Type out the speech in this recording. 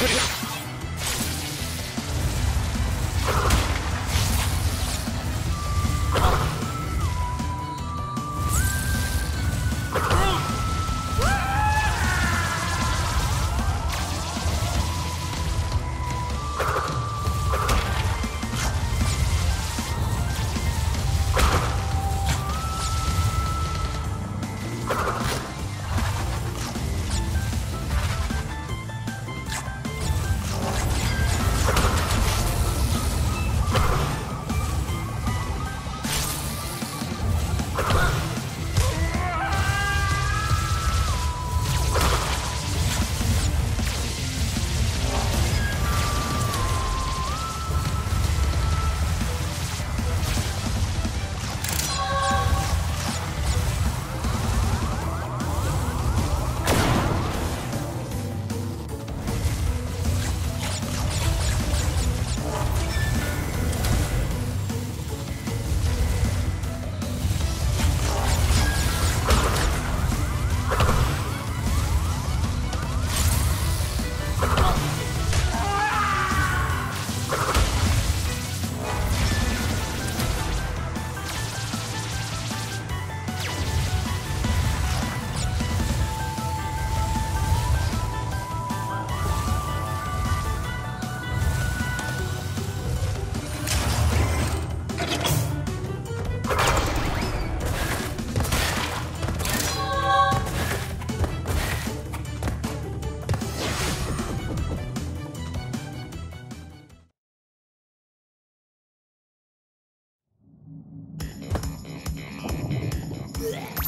good enough. Blech.